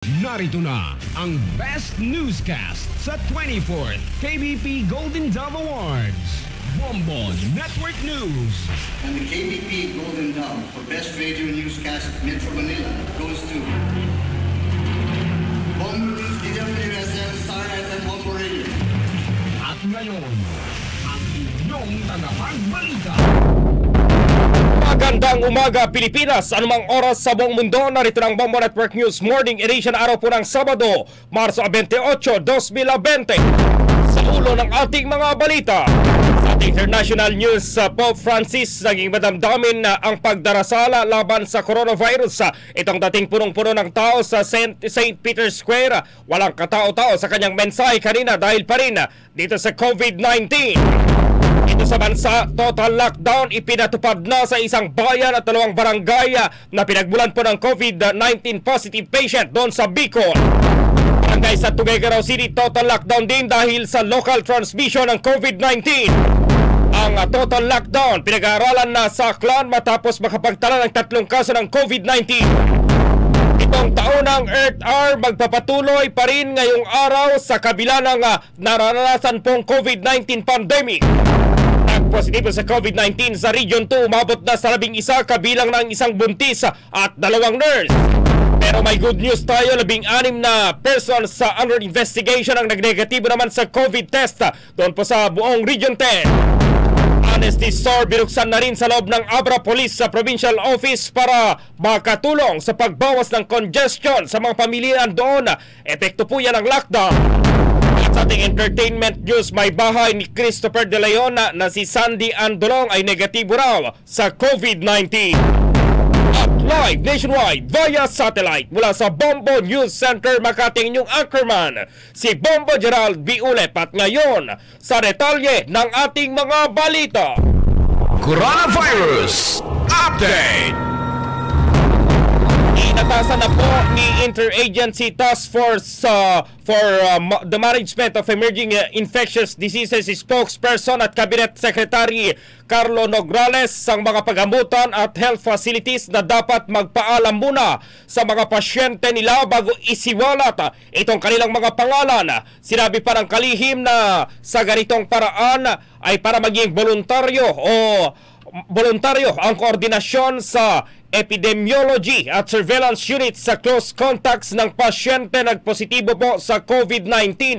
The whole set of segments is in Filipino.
Narito na ang Best Newscast sa 24th KBP Golden Dove Awards. Bonbon Network News. And the KBP Golden Dove for Best Radio Newscast Metro Manila goes to Bombo News DWSM Star FM Bombo Radio. At ngayon, ang inyong tagapagbalita. Magandang umaga Pilipinas, anumang oras sa buong mundo, narito ng Bombo Network News Morning Edition araw po ng Sabado, Marso 28, 2020. Sa ulo ng ating mga balita, sa ating international news, Pope Francis naging madamdamin na ang pagdarasala laban sa coronavirus. Itong dating punong-puno ng tao sa. St. Peter's Square, walang katao-tao sa kanyang mensahe kanina dahil pa rin dito sa COVID-19. Dito sa bansa, total lockdown ipinatupad na sa isang bayan at dalawang barangay na pinagmulan po ng COVID-19 positive patient doon sa Bicol. Barangay sa Tuguegarao City, total lockdown din dahil sa local transmission ng COVID-19. Ang uh, total lockdown pinag-aaralan na sa Aklan matapos makapagtala ng tatlong kaso ng COVID-19. Itong taon ng Earth Hour magpapatuloy pa rin ngayong araw sa kabila ng uh, naranasan pong COVID-19 pandemic. Nagpositibo sa COVID-19 sa Region 2 umabot na sa labing isa kabilang ng isang buntis at dalawang nurse. Pero may good news tayo, labing anim na persons sa under investigation ang nagnegatibo naman sa COVID test doon po sa buong Region 10. Honesty Store binuksan na rin sa loob ng Abra Police sa Provincial Office para makatulong sa pagbawas ng congestion sa mga pamilya doon. Epekto po yan ng lockdown. At sa ating entertainment news, may bahay ni Christopher De Leon na, si Sandy Andolong ay negatibo raw sa COVID-19. At live nationwide via satellite mula sa Bombo News Center Makati inyong anchorman, si Bombo Gerald B. Ulep at ngayon sa detalye ng ating mga balita. Coronavirus Update. Inatasan na po ni Interagency Task Force uh, for uh, the Management of Emerging uh, Infectious Diseases spokesperson at Cabinet Secretary Carlo Nograles ang mga pagamutan at health facilities na dapat magpaalam muna sa mga pasyente nila bago isiwalat itong kanilang mga pangalan. Sinabi pa ng kalihim na sa ganitong paraan ay para maging voluntaryo o voluntaryo ang koordinasyon sa epidemiology at surveillance unit sa close contacts ng pasyente nagpositibo po sa COVID-19.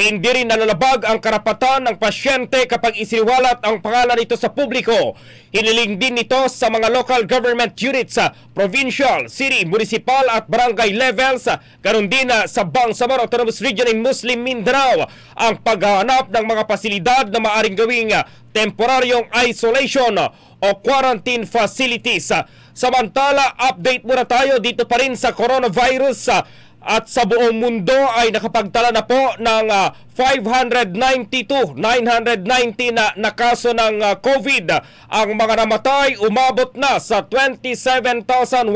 Hindi rin nalalabag ang karapatan ng pasyente kapag isiniwalat ang pangalan nito sa publiko. Hiniling din nito sa mga local government units sa provincial, city, municipal at barangay levels. Ganon din sa Bangsamoro Autonomous Region in Muslim Mindanao ang paghahanap ng mga pasilidad na maaring gawing temporaryong isolation o quarantine facilities. Samantala, update muna tayo dito pa rin sa coronavirus at sa buong mundo ay nakapagtala na po ng uh, 592, 990 na, na kaso ng uh, COVID. Ang mga namatay umabot na sa 27,187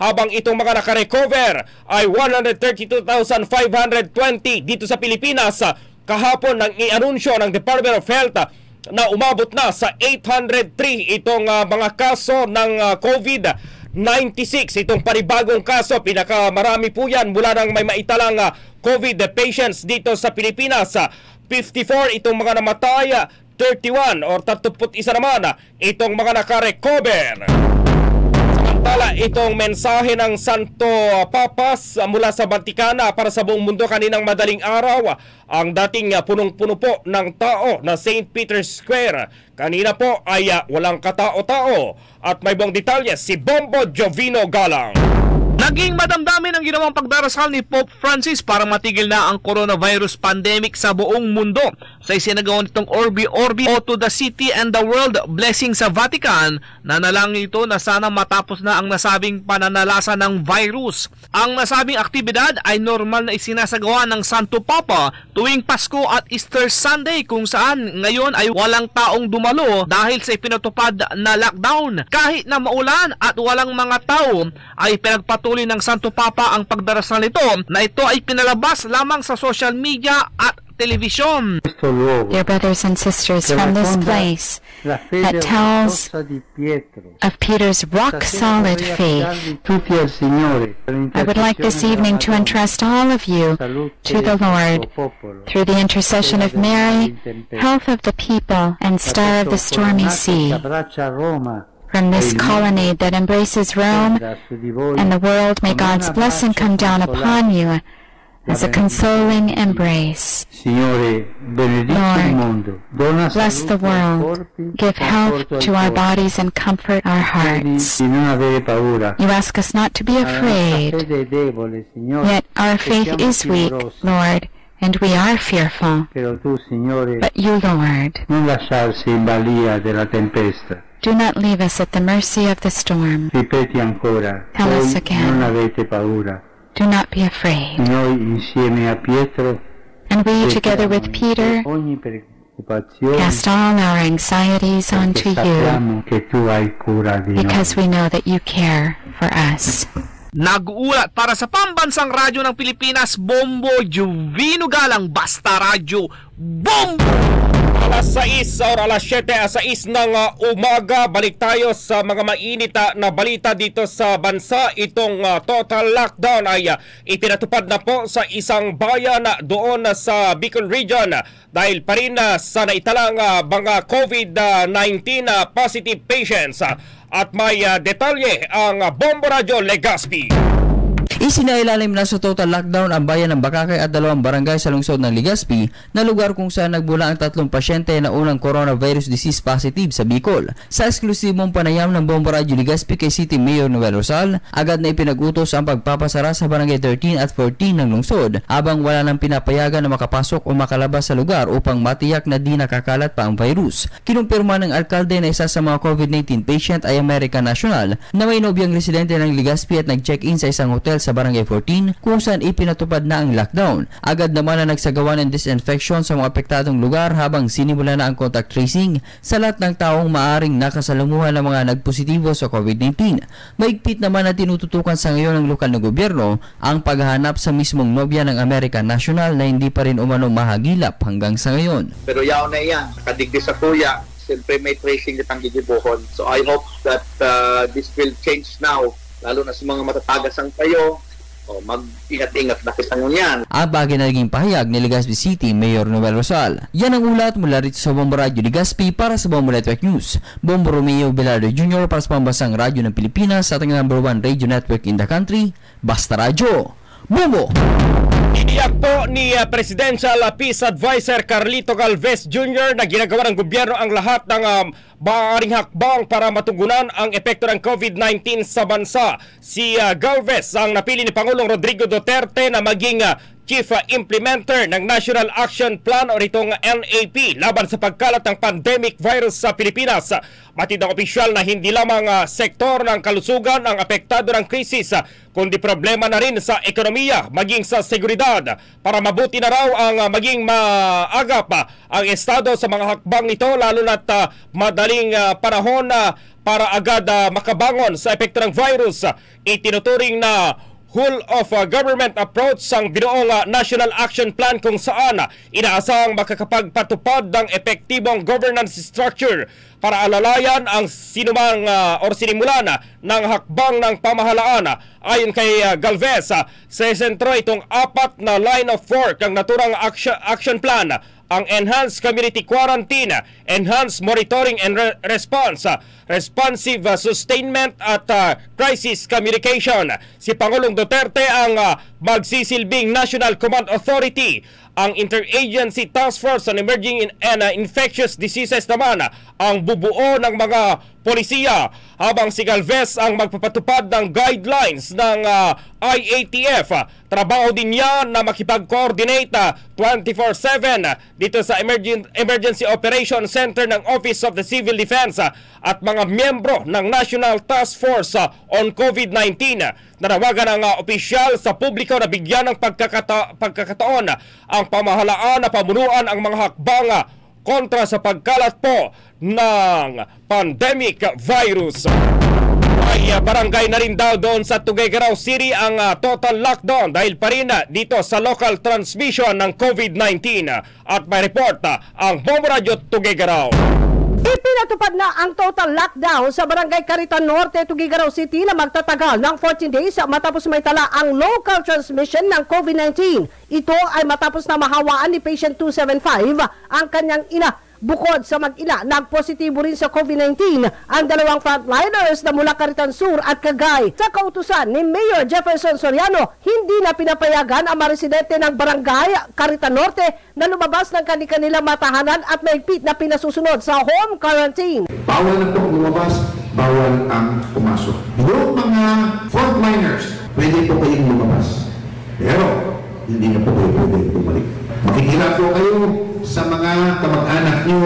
habang itong mga nakarecover ay 132,520 dito sa Pilipinas. Kahapon nang i-anunsyo ng Department of Health na umabot na sa 803 itong uh, mga kaso ng uh, COVID-96. Itong panibagong kaso, pinakamarami po yan mula nang may maitalang uh, COVID patients dito sa Pilipinas. Uh, 54 itong mga namatay, 31 or 31 naman itong mga nakarecover. Samantala, itong mensahe ng Santo Papas mula sa Vatikana para sa buong mundo kaninang madaling araw, ang dating punong-puno po ng tao na St. Peter's Square. Kanina po ay walang katao-tao at may buong detalye si Bombo Jovino Galang. Naging madamdamin ang ginawang pagdarasal ni Pope Francis para matigil na ang coronavirus pandemic sa buong mundo. Sa isinagawa nitong Orbi Orbi o to the city and the world blessing sa Vatican, nanalangin ito na sana matapos na ang nasabing pananalasa ng virus. Ang nasabing aktibidad ay normal na isinasagawa ng Santo Papa tuwing Pasko at Easter Sunday kung saan ngayon ay walang taong dumalo dahil sa ipinatupad na lockdown. Kahit na maulan at walang mga tao ay pinagpatuloy patuloy ng Santo Papa ang pagdarasal nito na ito ay pinalabas lamang sa social media at luogo Dear brothers and sisters, from this place that tells of Peter's rock Stasera solid vorrei faith, I would like this evening to entrust all of you to the Lord through the intercession of Mary, health of the people, and star of the stormy sea, from this colonnade that embraces Rome da su di voi and the world, may God's blessing come down upon you as a consoling embrace. Lord, Bless the world, give health to our bodies, and comfort our hearts. di non avere paura. You ask us not to be afraid, fede è debole, Signore, yet our faith is weak. Lord, and we are fearful. Però tu, Signore, But you, Lord, non lasciarsi in balia della tempesta. do not leave us at the mercy of the storm. Ripeti ancora, Tell us again. non avete paura. Do not be afraid. Noi insieme a Pietro And we, together with Peter, ogni cast all our anxieties onto you che tu hai cura di because noi. we know that you care for us. Nag-uulat para sa pambansang radyo ng Pilipinas, Bombo Juvino Galang, Basta Radyo, Bombo! Alas 6 or alas 7 a 6 ng uh, umaga, balik tayo sa mga mainit uh, na balita dito sa bansa. Itong uh, total lockdown ay uh, ipinatupad na po sa isang bayan uh, doon uh, sa Bicol Region dahil pa rin uh, sa naitalang uh, mga COVID-19 uh, positive patients. Uh, at may uh, detalye ang uh, Bombo Radio Legaspi. Isinailalim na sa total lockdown ang bayan ng Bakakay at dalawang barangay sa lungsod ng Legazpi na lugar kung saan nagbula ang tatlong pasyente na unang coronavirus disease positive sa Bicol. Sa eksklusibong panayam ng Bombo Radio Legazpi kay City Mayor Noel Rosal, agad na ipinagutos ang pagpapasara sa barangay 13 at 14 ng lungsod habang wala nang pinapayagan na makapasok o makalabas sa lugar upang matiyak na di nakakalat pa ang virus. Kinumpirma ng alkalde na isa sa mga COVID-19 patient ay American National na may nobyang residente ng Legazpi at nag-check-in sa isang hotel sa Barangay 14 kung saan ipinatupad na ang lockdown. Agad naman na nagsagawa ng disinfection sa mga apektadong lugar habang sinimula na ang contact tracing sa lahat ng taong maaring nakasalamuhan ng mga nagpositibo sa COVID-19. Maigpit naman na tinututukan sa ngayon ng lokal na gobyerno ang paghahanap sa mismong nobya ng American National na hindi pa rin umano mahagilap hanggang sa ngayon. Pero yaw na yan, kadigdi sa kuya, siyempre may tracing itang gigibuhon. So I hope that uh, this will change now, lalo na sa mga matatagasan kayo, o mag-ingat-ingat na kita yan. Ang bagay na naging pahayag ni Legazpi City Mayor Noel Rosal. Yan ang ulat mula rito sa Bombo Radio Legazpi para sa Bombo Network News. Bombo Romeo Velardo Jr. para sa pambasang radyo ng Pilipinas sa ating number one radio network in the country, Basta Radyo. Bombo! Iniyak ni uh, Presidential uh, Peace Advisor Carlito Galvez Jr. na ginagawa ng gobyerno ang lahat ng um, maaaring hakbang para matugunan ang epekto ng COVID-19 sa bansa. Si uh, Galvez ang napili ni Pangulong Rodrigo Duterte na maging uh, Chief Implementer ng National Action Plan o itong NAP laban sa pagkalat ng pandemic virus sa Pilipinas. Matid ang opisyal na hindi lamang uh, sektor ng kalusugan ang apektado ng krisis, kundi problema na rin sa ekonomiya, maging sa seguridad. Para mabuti na raw ang uh, maging maagap uh, ang estado sa mga hakbang nito, lalo na't madaling uh, panahon para agad makabangon sa epekto ng virus. Uh, itinuturing na whole of uh, government approach ang binuong uh, National Action Plan kung saan uh, inaasang makakapagpatupad ng epektibong governance structure para alalayan ang sinumang uh, or sinimulan uh, ng hakbang ng pamahalaan. Uh, ayon kay uh, Galvez, uh, sa sentro itong apat na line of work ang naturang action, action plan ang Enhanced Community Quarantine, Enhanced Monitoring and Re- Response, Responsive Sustainment at uh, Crisis Communication. Si Pangulong Duterte ang uh, magsisilbing National Command Authority. Ang Interagency Task Force on Emerging in- and uh, Infectious Diseases naman uh, ang bubuo ng mga polisiya habang si Galvez ang magpapatupad ng guidelines ng uh, IATF. Trabaho din niya na makipag-coordinate uh, 24-7 uh, dito sa Emergen- Emergency Operation Center ng Office of the Civil Defense at mga miyembro ng National Task Force on COVID-19. Nanawagan ang uh, opisyal sa publiko na bigyan ng pagkakata- pagkakataon ang pamahalaan na pamunuan ang mga hakbang uh, kontra sa pagkalat po ng pandemic virus. May uh, barangay na rin daw doon sa Tuguegarao City ang uh, total lockdown dahil pa rin uh, dito sa local transmission ng COVID-19. At may report uh, ang Bombo Radio Tuguegarao. Ipinatupad na ang total lockdown sa Barangay Caritan Norte, Tugigaraw City na magtatagal ng 14 days matapos may tala ang local transmission ng COVID-19. Ito ay matapos na mahawaan ni patient 275 ang kanyang ina Bukod sa mag-ina, nagpositibo rin sa COVID-19 ang dalawang frontliners na mula Caritan Sur at Cagay. Sa kautusan ni Mayor Jefferson Soriano, hindi na pinapayagan ang mga residente ng barangay Caritan Norte na lumabas ng kanilang matahanan at maigpit na pinasusunod sa home quarantine. Bawal na po lumabas, bawal ang pumasok. Yung mga frontliners, pwede po kayong lumabas. Pero, hindi na po kayo pwede bumalik. Makikila po kayo sa mga kamag-anak nyo.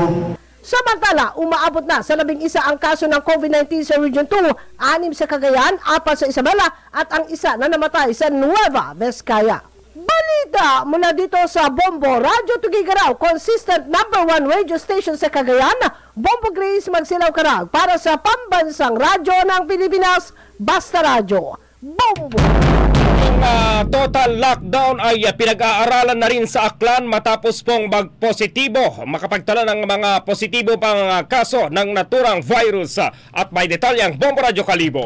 Samantala, umaabot na sa labing isa ang kaso ng COVID-19 sa Region 2, anim sa Cagayan, apat sa Isabela at ang isa na namatay sa Nueva Vizcaya. Balita mula dito sa Bombo Radio Tugigaraw, consistent number one radio station sa Cagayan, Bombo Grace Magsilaw Karag para sa pambansang radyo ng Pilipinas, Basta Radyo. Bombo! Yung uh, total lockdown ay uh, pinag-aaralan na rin sa Aklan matapos pong magpositibo, makapagtala ng mga positibo pang uh, kaso ng naturang virus uh, at may detalyang Bombo Radio Kalibo.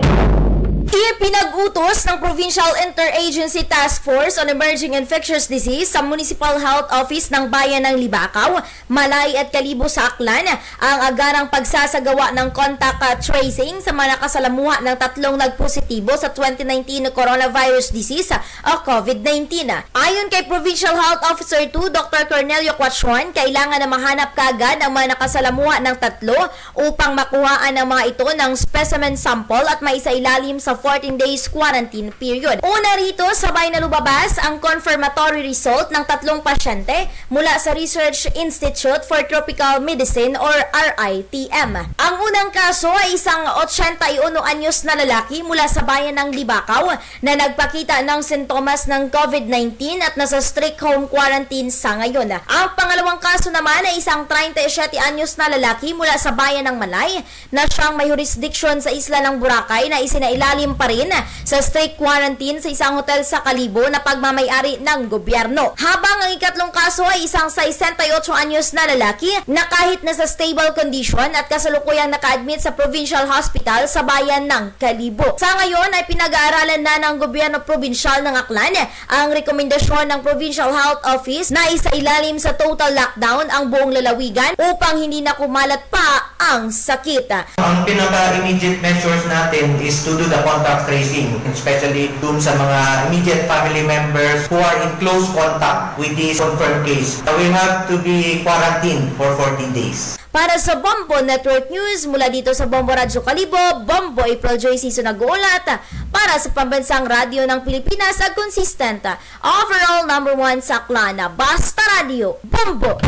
Ipinag-utos ng Provincial Interagency Task Force on Emerging Infectious Disease sa Municipal Health Office ng Bayan ng Libakaw, Malay at Kalibo sa Aklan ang agarang pagsasagawa ng contact tracing sa mga nakasalamuha ng tatlong nagpositibo sa 2019 coronavirus disease o COVID-19. Ayon kay Provincial Health Officer 2 Dr. Cornelio Quachuan, kailangan na mahanap kagad ang mga nakasalamuha ng tatlo upang makuhaan ang mga ito ng specimen sample at maisailalim sa 14 days quarantine period. Una rito, sabay na lumabas ang confirmatory result ng tatlong pasyente mula sa Research Institute for Tropical Medicine or RITM. Ang unang kaso ay isang 81 anyos na lalaki mula sa bayan ng Libakaw na nagpakita ng sintomas ng COVID-19 at nasa strict home quarantine sa ngayon. Ang pangalawang kaso naman ay isang 37 anyos na lalaki mula sa bayan ng Malay na siyang may jurisdiction sa isla ng Boracay na isinailalim pa rin sa strict quarantine sa isang hotel sa Kalibo na pagmamayari ng gobyerno. Habang ang ikatlong kaso ay isang 68 anyos na lalaki na kahit nasa stable condition at kasalukuyang naka-admit sa provincial hospital sa bayan ng Kalibo. Sa ngayon ay pinag-aaralan na ng gobyerno provincial ng Aklan ang rekomendasyon ng Provincial Health Office na isa ilalim sa total lockdown ang buong lalawigan upang hindi na kumalat pa ang sakit. Ang pinaka-immediate measures natin is to do the contact tracing, especially dun sa mga immediate family members who are in close contact with this confirmed case. We have to be quarantined for 14 days. Para sa Bombo Network News, mula dito sa Bombo Radyo Kalibo, Bombo April Joy Season nag-uulat para sa pambansang radyo ng Pilipinas at consistent overall number one sa Klana. Basta Radio, Bombo!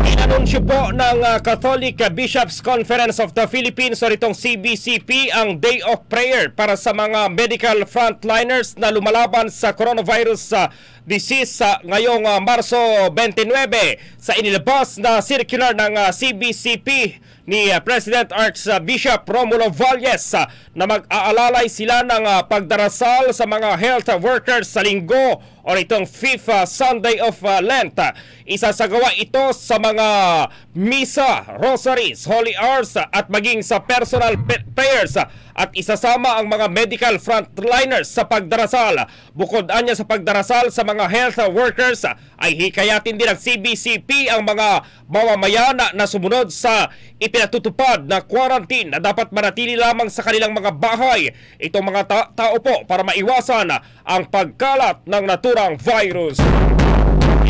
Inanunsyo po ng uh, Catholic Bishops Conference of the Philippines o itong CBCP ang Day of Prayer para sa mga medical frontliners na lumalaban sa coronavirus uh, disease uh, ngayong uh, Marso 29 sa inilabas na circular ng CBCP ni President Archbishop Romulo Valles na mag-aalalay sila ng pagdarasal sa mga health workers sa linggo o itong uh, Sunday of uh, Lent. Isasagawa ito sa mga misa, rosaries, holy hours at maging sa personal prayers at isasama ang mga medical frontliners sa pagdarasal. Bukod anya sa pagdarasal sa mga health workers ay hikayatin din ng CBCP ang mga mamamayan na sumunod sa ipinatutupad na quarantine na dapat manatili lamang sa kanilang mga bahay. Itong mga ta- tao po para maiwasan ang pagkalat ng naturang virus.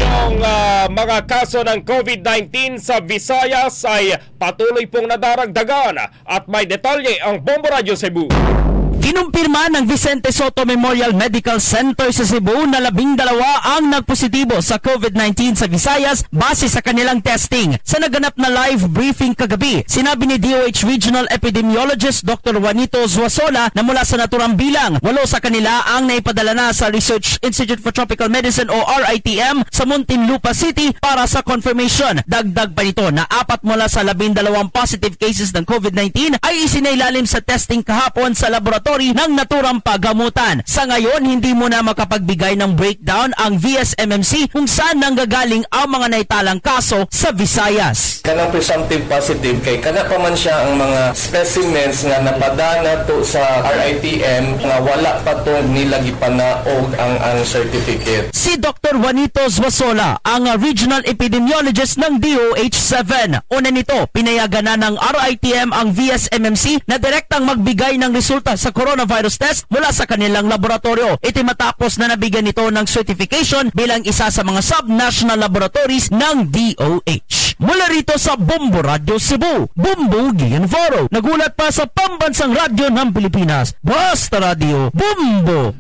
Yung uh, mga kaso ng COVID-19 sa Visayas ay patuloy pong nadaragdagan at may detalye ang Bombo Radio Cebu. Kinumpirma ng Vicente Soto Memorial Medical Center sa Cebu na labing dalawa ang nagpositibo sa COVID-19 sa Visayas base sa kanilang testing. Sa naganap na live briefing kagabi, sinabi ni DOH Regional Epidemiologist Dr. Juanito Zuasola na mula sa naturang bilang, walo sa kanila ang naipadala na sa Research Institute for Tropical Medicine o RITM sa Muntinlupa City para sa confirmation. Dagdag pa nito na apat mula sa labing dalawang positive cases ng COVID-19 ay isinailalim sa testing kahapon sa laboratory ng naturang paggamutan. Sa ngayon, hindi mo na makapagbigay ng breakdown ang VSMMC kung saan nanggagaling ang mga naitalang kaso sa Visayas. Kanang presumptive positive kay kana pa man siya ang mga specimens nga napadana to sa RITM nga wala pa to nila gipanaog ang ang certificate. Si Dr. Juanito Zuasola, ang regional epidemiologist ng DOH7. Una nito, pinayagan na ng RITM ang VSMMC na direktang magbigay ng resulta sa coronavirus test mula sa kanilang laboratorio. Ito matapos na nabigyan nito ng certification bilang isa sa mga sub-national laboratories ng DOH. Mula rito sa Bombo Radio Cebu, Bombo Gianforo. Nagulat pa sa pambansang radyo ng Pilipinas, Basta Radio, Bombo!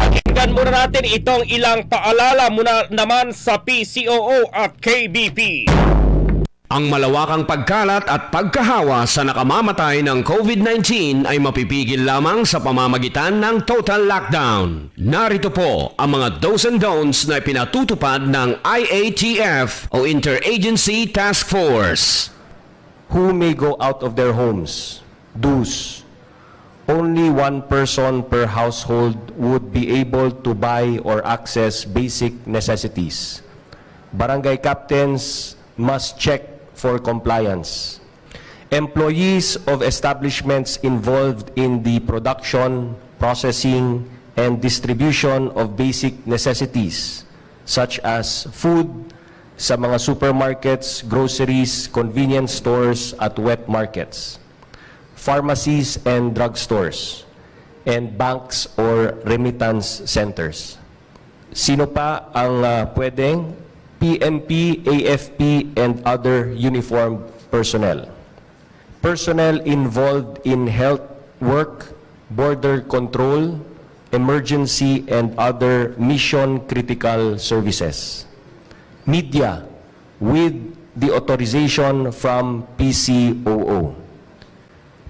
Pakinggan muna natin itong ilang paalala muna naman sa PCOO at KBP. Ang malawakang pagkalat at pagkahawa sa nakamamatay ng COVID-19 ay mapipigil lamang sa pamamagitan ng total lockdown. Narito po ang mga do's and don'ts na pinatutupad ng IATF o Interagency Task Force. Who may go out of their homes? Do's. Only one person per household would be able to buy or access basic necessities. Barangay captains must check for compliance. Employees of establishments involved in the production, processing, and distribution of basic necessities such as food sa mga supermarkets, groceries, convenience stores at wet markets, pharmacies and drugstores, and banks or remittance centers. Sino pa ang uh, pwedeng PNP, AFP, and other uniformed personnel. Personnel involved in health work, border control, emergency, and other mission-critical services. Media, with the authorization from PCOO.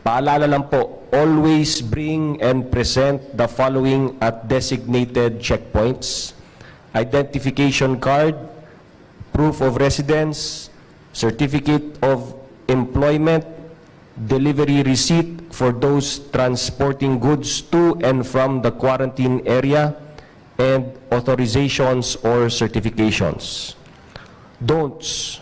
Paalala lang po, always bring and present the following at designated checkpoints. Identification card, proof of residence, certificate of employment, delivery receipt for those transporting goods to and from the quarantine area, and authorizations or certifications. Don'ts.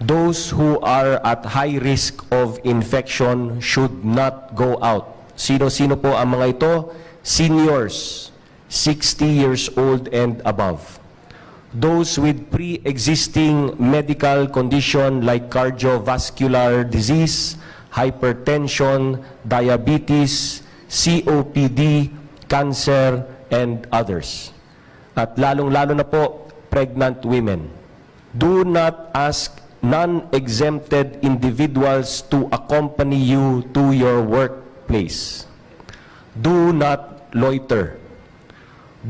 Those who are at high risk of infection should not go out. Sino-sino po ang mga ito? Seniors, 60 years old and above those with pre-existing medical condition like cardiovascular disease, hypertension, diabetes, COPD, cancer, and others. At lalong-lalo na po, pregnant women. Do not ask non-exempted individuals to accompany you to your workplace. Do not loiter.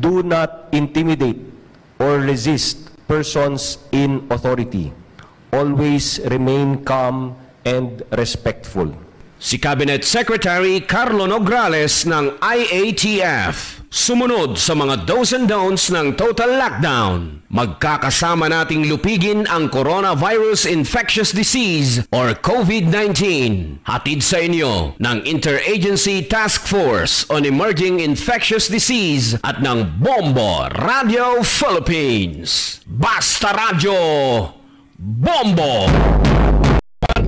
Do not intimidate or resist persons in authority. Always remain calm and respectful. Si Cabinet Secretary Carlo Nograles ng IATF. Sumunod sa mga do's and don'ts ng total lockdown. Magkakasama nating lupigin ang coronavirus infectious disease or COVID-19. Hatid sa inyo ng Interagency Task Force on Emerging Infectious Disease at ng Bombo Radio Philippines. Basta Radio Bombo!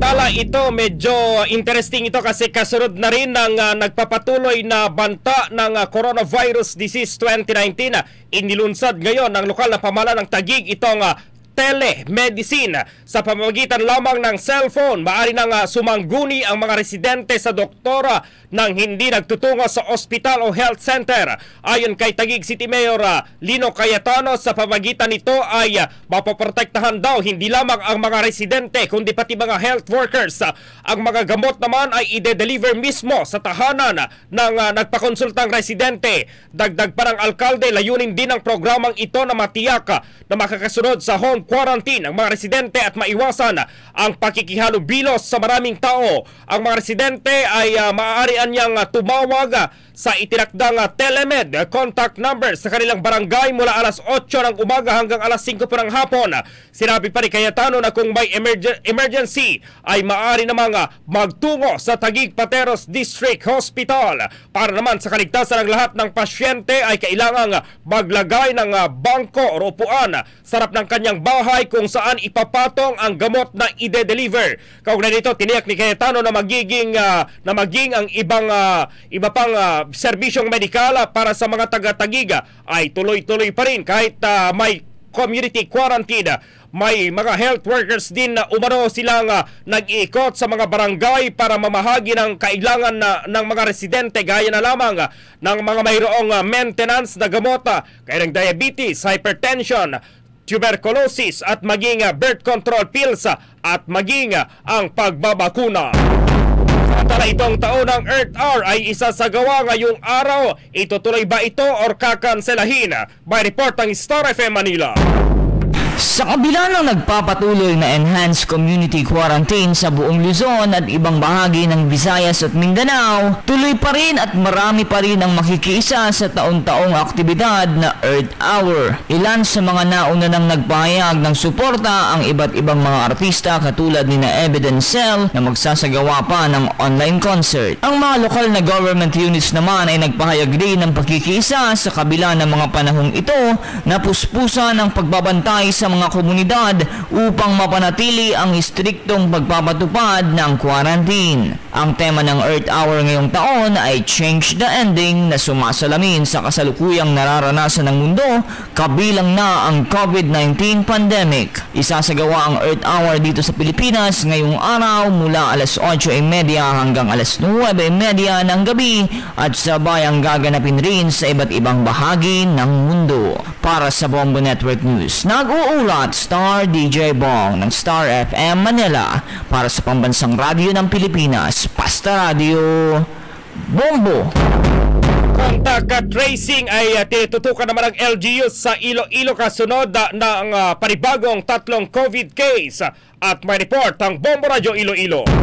Samantala ito medyo interesting ito kasi kasunod na rin ng uh, nagpapatuloy na banta ng uh, coronavirus disease 2019 na uh, inilunsad ngayon ng lokal na pamahalaan ng Tagig itong uh, telemedicine sa pamamagitan lamang ng cellphone. Maari nang uh, sumangguni ang mga residente sa doktora nang hindi nagtutungo sa ospital o health center. Ayon kay Tagig City Mayor uh, Lino Cayetano, sa pamagitan nito ay mapoprotektahan daw hindi lamang ang mga residente kundi pati mga health workers. Ang mga gamot naman ay ide-deliver mismo sa tahanan ng nagpakonsultang residente. Dagdag pa ng alkalde, layunin din ang programang ito na matiyak na makakasunod sa home quarantine ang mga residente at maiwasan ang pakikihalubilos sa maraming tao. Ang mga residente ay uh, maaari niyang uh, tumawag uh, sa itinakdang uh, telemed contact number sa kanilang barangay mula alas 8 ng umaga hanggang alas 5 po ng hapon. Sinabi pa ni Cayetano na kung may emerg- emergency ay maaari namang uh, magtungo sa Tagig Pateros District Hospital. Para naman sa kaligtasan ng lahat ng pasyente ay kailangang maglagay ng bangko o upuan sa harap ng kanyang bahay kung saan ipapatong ang gamot na ide-deliver. Kaugnay nito, tiniyak ni Cayetano na magiging uh, na maging ang ibang uh, iba pang uh, serbisyong medikal para sa mga taga-tagiga ay tuloy-tuloy pa rin kahit uh, may community quarantine. May mga health workers din na umano silang uh, nag-iikot sa mga barangay para mamahagi ng kailangan na, ng mga residente gaya na lamang uh, ng mga mayroong uh, maintenance na gamot uh, kaya ng diabetes, hypertension, tuberculosis at maging uh, birth control pills uh, at maging uh, ang pagbabakuna. Samantala itong taon ng Earth Hour ay isasagawa ngayong araw. Itutuloy ba ito or kakanselahin? By report ng Star FM Manila. Sa kabila ng nagpapatuloy na enhanced community quarantine sa buong Luzon at ibang bahagi ng Visayas at Mindanao, tuloy pa rin at marami pa rin ang makikisa sa taon-taong aktibidad na Earth Hour. Ilan sa mga nauna nang nagpahayag ng suporta ang iba't ibang mga artista katulad ni na Evidence Cell na magsasagawa pa ng online concert. Ang mga lokal na government units naman ay nagpahayag din ng pakikisa sa kabila ng mga panahong ito na puspusan ng pagbabantay sa mga komunidad upang mapanatili ang istriktong pagpapatupad ng quarantine. Ang tema ng Earth Hour ngayong taon ay Change the Ending na sumasalamin sa kasalukuyang nararanasan ng mundo kabilang na ang COVID-19 pandemic. Isasagawa ang Earth Hour dito sa Pilipinas ngayong araw mula alas 8.30 hanggang alas 9.30 ng gabi at sabay ang gaganapin rin sa iba't ibang bahagi ng mundo. Para sa Bombo Network News, nag-uulat Star DJ Bong ng Star FM Manila para sa pambansang radyo ng Pilipinas, Pasta Radio, Bombo. Contact tracing ay uh, tinututukan naman ng LGU sa Iloilo kasunod ng uh, panibagong tatlong COVID case at may report ang Bombo Radio Iloilo.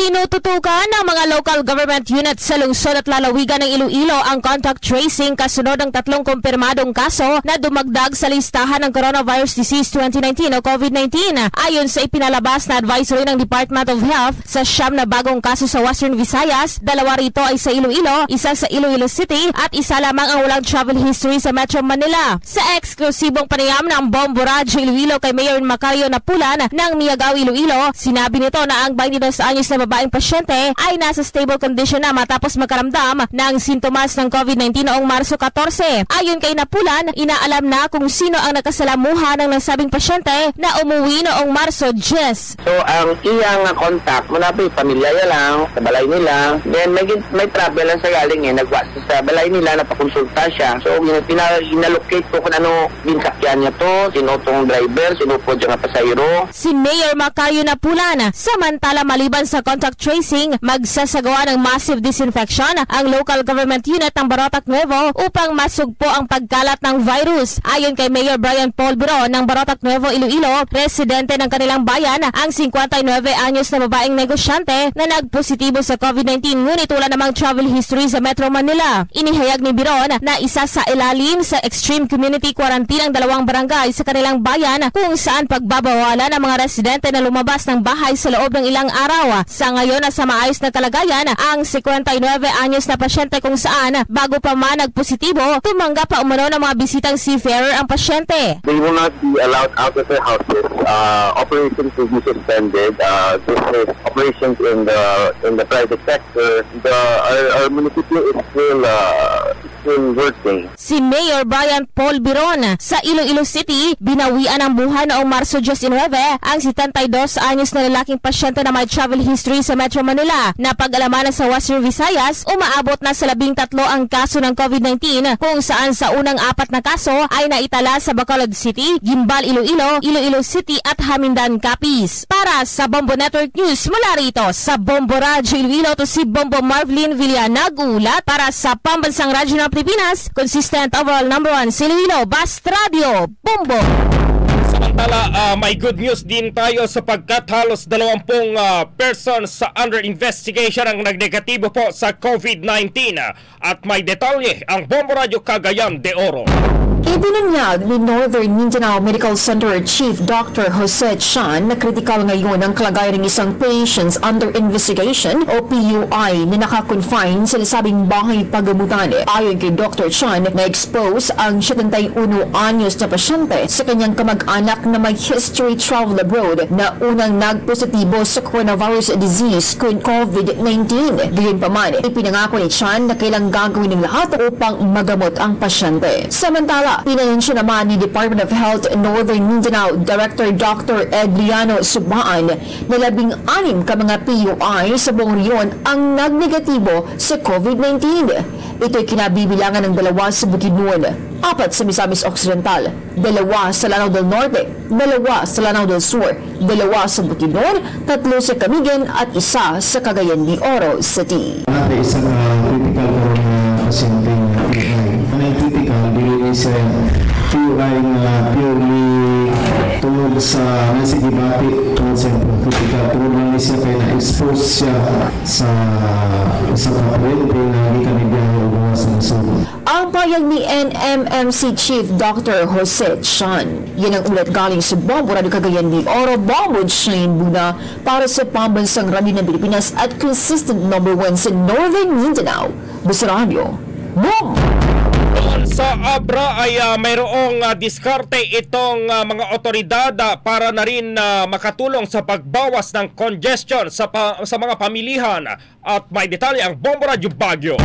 Tinututukan ng mga local government units sa lungsod at lalawigan ng Iloilo ang contact tracing kasunod ng tatlong kumpirmadong kaso na dumagdag sa listahan ng Coronavirus Disease 2019 o COVID-19. Ayon sa ipinalabas na advisory ng Department of Health sa siyam na bagong kaso sa Western Visayas, dalawa rito ay sa Iloilo, isa sa Iloilo City at isa lamang ang walang travel history sa Metro Manila. Sa eksklusibong panayam ng Bombo Radyo Iloilo kay Mayor Macario Napulan ng Miagaw Iloilo, sinabi nito na ang 22 anyos na babaeng pasyente ay nasa stable condition na matapos magkaramdam ng sintomas ng COVID-19 noong Marso 14. Ayon kay Napulan, inaalam na kung sino ang nakasalamuha ng nasabing pasyente na umuwi noong Marso 10. So, ang iyang contact, muna po pamilya niya lang, sa balay nila. Then, may, may travel lang sa galing eh. Nagwa sa balay nila, napakonsulta siya. So, inalocate ko kung ano binsakyan niya to, sino tong driver, sino po dyan nga pasayro. Si Mayor Macario Napulan, samantala maliban sa contact tracing, magsasagawa ng massive disinfection ang local government unit ng Barotac Nuevo upang masugpo ang pagkalat ng virus. Ayon kay Mayor Brian Paul Biro ng Barotac Nuevo, Iloilo, residente ng kanilang bayan ang 59 anyos na babaeng negosyante na nagpositibo sa COVID-19 ngunit wala namang travel history sa Metro Manila. Inihayag ni Biro na isa sa ilalim sa extreme community quarantine ang dalawang barangay sa kanilang bayan kung saan pagbabawalan ng mga residente na lumabas ng bahay sa loob ng ilang araw. Sa ngayon, nasa maayos na kalagayan ang 59 anyos na pasyente kung saan bago pa man nagpositibo, tumanggap pa umano ng mga bisitang seafarer ang pasyente. They will not be allowed out of their houses. Uh, operations will be suspended. Uh, this is operations in the in the private sector. The our, our municipio is still uh, still working. Si Mayor Brian Paul Biron sa Iloilo City, binawian ang buhay noong Marso 19 ang 72 anyos na lalaking pasyente na may travel history sa Metro Manila na pag-alamanan sa Western Visayas, umaabot na sa labing tatlo ang kaso ng COVID-19 kung saan sa unang apat na kaso ay naitala sa Bacolod City, Gimbal, Iloilo, Iloilo City at Hamindan, Capiz. Para sa Bombo Network News mula rito sa Bombo Radyo Iloilo to si Bombo Marvlin Villana nagulat para sa Pambansang Radyo ng Pilipinas, consistent overall number 1 si Iloilo, Bast Radio, Bombo. Samantala, ah, may good news din tayo sapagkat halos 20 ah, persons sa under investigation ang nagnegatibo po sa COVID-19 at may detalye ang Bombo Radio Cagayan de Oro. Ibinunyag ni Northern Mindanao Medical Center Chief Dr. Jose Chan na kritikal ngayon ang kalagayan ng isang patients under investigation o PUI na nakakonfine sa nasabing bahay pagamutan. Ayon kay Dr. Chan, na-expose ang 71 anyos na pasyente sa kanyang kamag-anak na may history travel abroad na unang nagpositibo sa coronavirus disease kung COVID-19. Gayon pa man, ipinangako ni Chan na kailang gagawin ng lahat upang magamot ang pasyente. Samantala, Pinansya naman ni Department of Health Northern Mindanao Director Dr. Edliano Subaan na labing anim ka mga PUI sa buong riyon ang nagnegatibo sa COVID-19. Ito'y kinabibilangan ng dalawa sa Bukidnon, apat sa Misamis Occidental, dalawa sa Lanao del Norte, dalawa sa Lanao del Sur, dalawa sa Bukidnon, tatlo sa Camigan at isa sa Cagayan de Oro City. Ada isang uh, critical corona pasyente yung Dili sa PUI nga purely tungod sa nasigibati tungod sa critical. Tungod lang siya kaya na-expose siya sa sa kapwente na hindi kami biyahe o ng sugo. Ang payag ni NMMC Chief Dr. Jose Chan. Yan ang ulat galing sa Bombo Radio Cagayan de Oro, Bombo Chain Buna para sa pambansang radyo ng Pilipinas at consistent number one sa Northern Mindanao. Basta Radio. Boom! Sa Abra ay ah, mayroong ah, diskarte itong ah, mga otoridad ah, para na rin ah, makatulong sa pagbawas ng congestion sa, pa- sa mga pamilihan at may detalye ang Bombo Radio Baguio.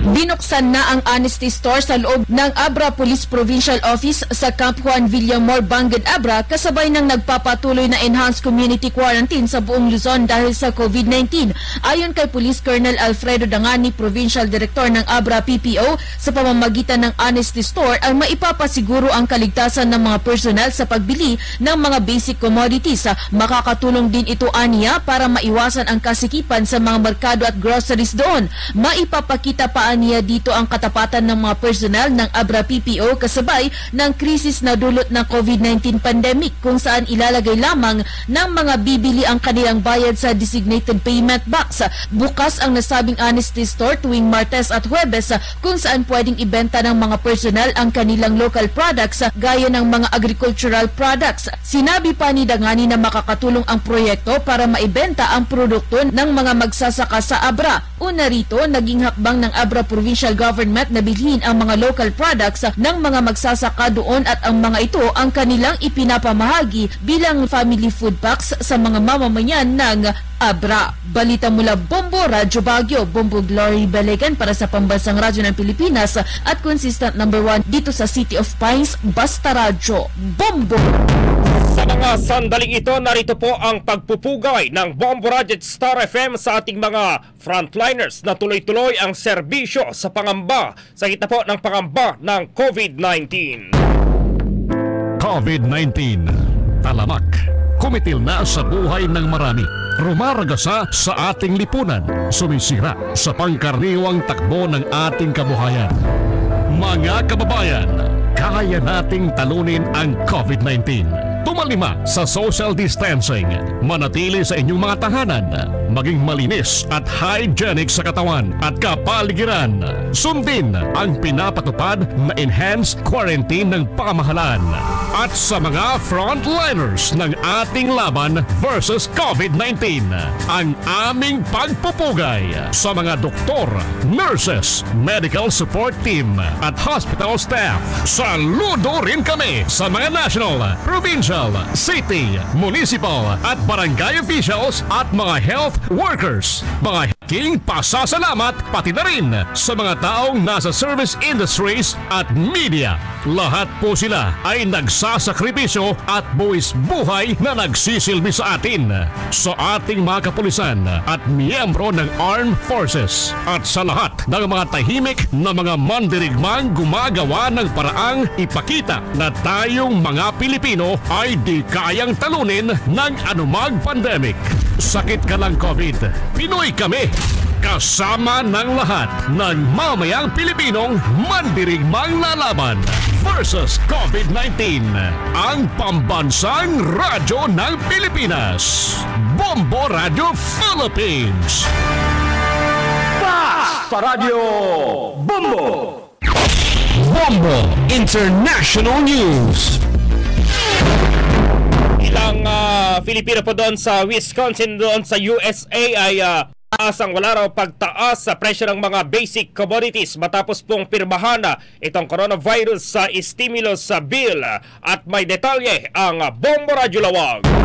Binuksan na ang honesty store sa loob ng Abra Police Provincial Office sa Camp Juan Villamor, Banged, Abra kasabay ng nagpapatuloy na enhanced community quarantine sa buong Luzon dahil sa COVID-19. Ayon kay Police Colonel Alfredo Dangani, Provincial Director ng Abra PPO, sa pamamagitan ng honesty store ay maipapasiguro ang kaligtasan ng mga personal sa pagbili ng mga basic commodities. Makakatulong din ito aniya para maiwasan ang kasikipan sa mga merkado at groceries doon. Maipapakita pa niya dito ang katapatan ng mga personal ng Abra PPO kasabay ng krisis na dulot ng COVID-19 pandemic kung saan ilalagay lamang ng mga bibili ang kanilang bayad sa designated payment box. Bukas ang nasabing honesty store tuwing Martes at Huwebes kung saan pwedeng ibenta ng mga personal ang kanilang local products gaya ng mga agricultural products. Sinabi pa ni Dangani na makakatulong ang proyekto para maibenta ang produkto ng mga magsasaka sa Abra. Una rito, naging hakbang ng Abra Provincial Government na bilhin ang mga local products ng mga magsasaka doon at ang mga ito ang kanilang ipinapamahagi bilang family food packs sa mga mamamayan ng Abra. Balita mula Bombo, Radyo Baguio, Bombo Glory Belegan para sa Pambansang Radyo ng Pilipinas at consistent number 1 dito sa City of Pines, Basta Radyo, Bombo! Mga sandaling ito, narito po ang pagpupugay ng Bombo at Star FM sa ating mga frontliners na tuloy-tuloy ang serbisyo sa pangamba sa gitna po ng pangamba ng COVID-19. COVID-19. Talamak. Kumitil na sa buhay ng marami. Rumaragasa sa ating lipunan. Sumisira sa pangkaraniwang takbo ng ating kabuhayan. Mga kababayan, kaya nating talunin ang COVID-19. Tumalima sa social distancing. Manatili sa inyong mga tahanan. maging malinis at hygienic sa katawan at kapaligiran. Sundin ang pinapatupad na enhanced quarantine ng pamahalaan. At sa mga frontliners ng ating laban versus COVID-19, ang aming pagpupugay sa mga doktor, nurses, medical support team at hospital staff. Saludo rin kami sa mga national, provincial, city, municipal at barangay officials at mga health workers. Mga king pasasalamat pati na rin sa mga taong nasa service industries at media. Lahat po sila ay nagsasakripisyo at buwis buhay na nagsisilbi sa atin. Sa ating mga kapulisan at miyembro ng Armed Forces at sa lahat ng mga tahimik na mga mandirigmang gumagawa ng paraang ipakita na tayong mga Pilipino ay di kayang talunin ng anumang pandemic. Sakit ka lang COVID, Pinoy kami! Kasama ng lahat ng mamayang Pilipinong mandirigmang lalaban versus COVID-19. Ang pambansang radyo ng Pilipinas. Bombo Radio Philippines. Sa radyo, Bombo! Bombo International News. Ilang ah, Filipino po doon sa Wisconsin doon sa USA ay uh, asang wala raw pagtaas sa presyo ng mga basic commodities matapos pong pirmahan na itong coronavirus sa stimulus sa bill at may detalye ang Bombo Radyo Lawag.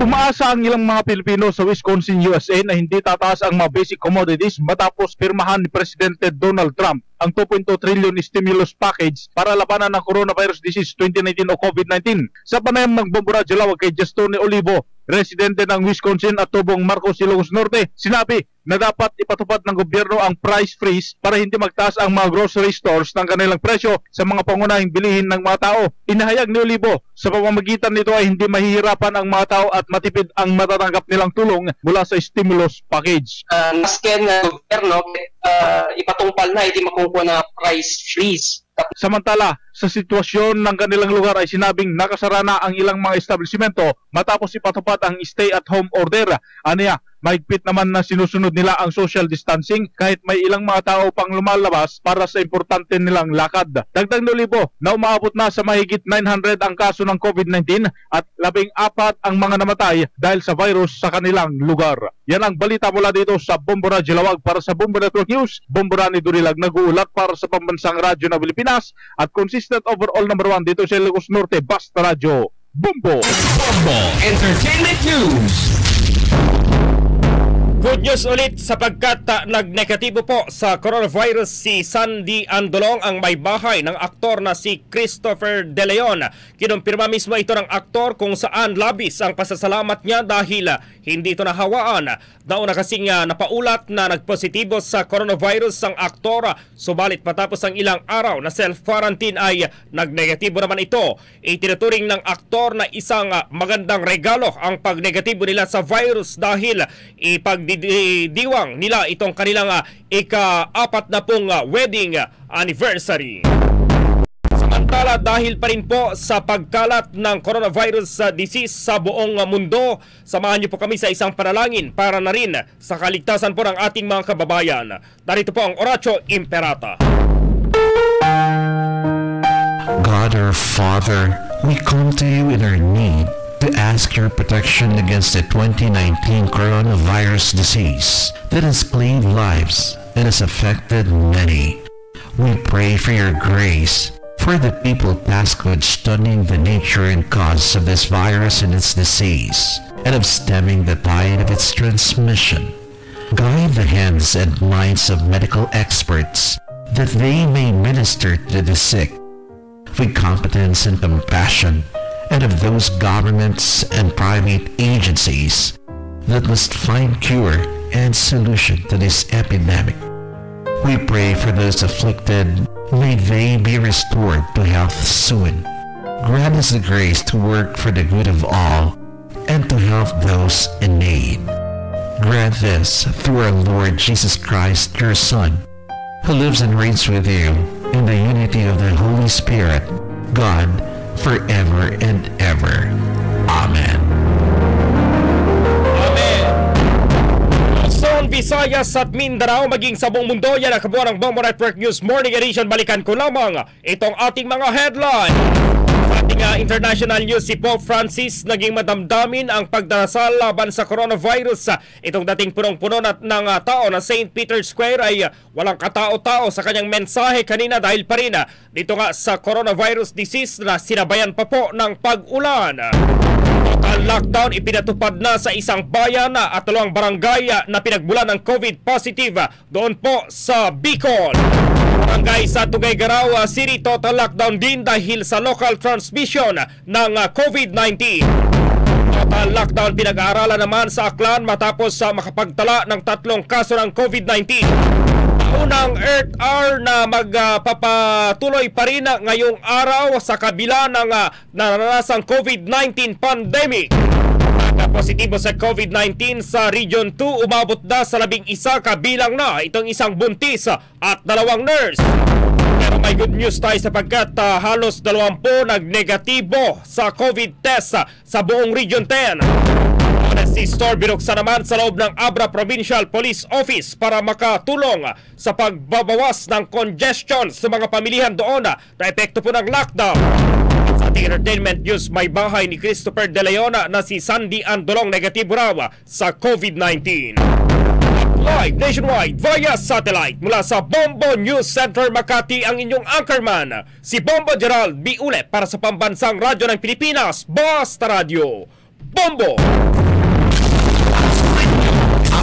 Umaasa ang ilang mga Pilipino sa Wisconsin, USA na hindi tataas ang mga basic commodities matapos pirmahan ni Presidente Donald Trump ang 2.2 trillion stimulus package para labanan ng coronavirus disease 2019 o COVID-19. Sa panayam ng Bombora Jalawag kay Justone Olivo, residente ng Wisconsin at tubong Marcos Ilocos Norte, sinabi na dapat ipatupad ng gobyerno ang price freeze para hindi magtaas ang mga grocery stores ng kanilang presyo sa mga pangunahing bilihin ng mga tao. Inahayag ni Olivo, sa pamamagitan nito ay hindi mahihirapan ang mga tao at matipid ang matatanggap nilang tulong mula sa stimulus package. Uh, masken ng gobyerno, uh, ipatungpal na, hindi makukuha na price freeze. Samantala, sa sitwasyon ng kanilang lugar ay sinabing nakasara na ang ilang mga establishmento matapos ipatupad ang stay-at-home order. Aniya, mahigpit naman na sinusunod nila ang social distancing kahit may ilang mga tao pang lumalabas para sa importante nilang lakad. Dagdag nulibo na umaabot na sa mahigit 900 ang kaso ng COVID-19 at labing apat ang mga namatay dahil sa virus sa kanilang lugar. Yan ang balita mula dito sa Bombora Jilawag para sa Bombo Network News. Bombora ni Durilag nag-uulat para sa pambansang radyo ng Pilipinas at consistent overall number 1 dito sa Ilocos Norte, Basta Radio. Bombo! Bombo Entertainment News. Good news ulit sapagkat uh, nagnegatibo po sa coronavirus si Sandy Andolong ang may bahay ng aktor na si Christopher De Leon. Kinumpirma mismo ito ng aktor kung saan labis ang pasasalamat niya dahil uh, hindi ito nahawaan. Nauna kasing uh, napaulat na nagpositibo sa coronavirus ang aktor subalit matapos ang ilang araw na self-quarantine ay nagnegatibo naman ito. Itinuturing ng aktor na isang uh, magandang regalo ang pagnegatibo nila sa virus dahil ipagdidiwang nila itong kanilang uh, ika-apat na pong uh, wedding anniversary. Samantala dahil pa rin po sa pagkalat ng coronavirus disease sa buong mundo, samahan niyo po kami sa isang panalangin para na rin sa kaligtasan po ng ating mga kababayan. Narito po ang Oracho Imperata. God our Father, we come to you in our need to ask your protection against the 2019 coronavirus disease that has claimed lives and has affected many. We pray for your grace for the people tasked with studying the nature and cause of this virus and its disease, and of stemming the tide of its transmission. Guide the hands and minds of medical experts that they may minister to the sick with competence and compassion, and of those governments and private agencies that must find cure and solution to this epidemic. We pray for those afflicted, may they be restored to health soon. Grant us the grace to work for the good of all and to help those in need. Grant this through our Lord Jesus Christ, your Son, who lives and reigns with you in the unity of the Holy Spirit, God, forever and ever. Amen. Luzon, Visayas at Mindanao maging sa buong mundo. Yan ang kabuuan ng Bombo Network News Morning Edition. Balikan ko lamang itong ating mga headline. Uh, international news, si Pope Francis naging madamdamin ang pagdarasal laban sa coronavirus. Itong dating punong-puno na, ng uh, tao na St. Peter's Square ay uh, walang katao-tao sa kanyang mensahe kanina dahil pa rin uh, dito nga sa coronavirus disease na sinabayan pa po ng pag-ulan. Total lockdown ipinatupad na sa isang bayan at dalawang barangay na pinagbulan ng COVID positive doon po sa Bicol. Barangay sa Tugaygaraw City total lockdown din dahil sa local transmission ng COVID-19. Total lockdown pinag-aaralan naman sa Aklan matapos sa makapagtala ng tatlong kaso ng COVID-19 unang Earth Hour na magpapatuloy pa rin ngayong araw sa kabila ng uh, naranasang COVID-19 pandemic. Positibo sa COVID-19 sa Region 2 umabot na sa labing isa kabilang na itong isang buntis at dalawang nurse. Pero may good news tayo sapagkat uh, halos 20 nag-negatibo sa COVID test sa buong Region 10 si Store binuksan naman sa loob ng Abra Provincial Police Office para makatulong sa pagbabawas ng congestion sa mga pamilihan doon na epekto po ng lockdown. Ating entertainment news, may bahay ni Christopher De Leon na si Sandy Andolong negatibo raw sa COVID-19 live nationwide via satellite mula sa Bombo News Center Makati ang inyong anchorman, si Bombo Gerald B. Ule para sa pambansang radyo ng Pilipinas, Basta Radio. Bombo!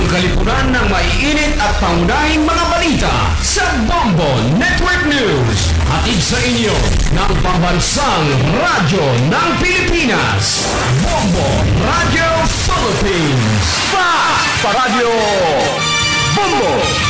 Kalipunan ng maiinit at pangunahing mga balita sa Bombo Network News. Hatid sa inyo ng pambansang radyo ng Pilipinas. Bombo Radio Philippines. Pa! Pa Radio! Bombo!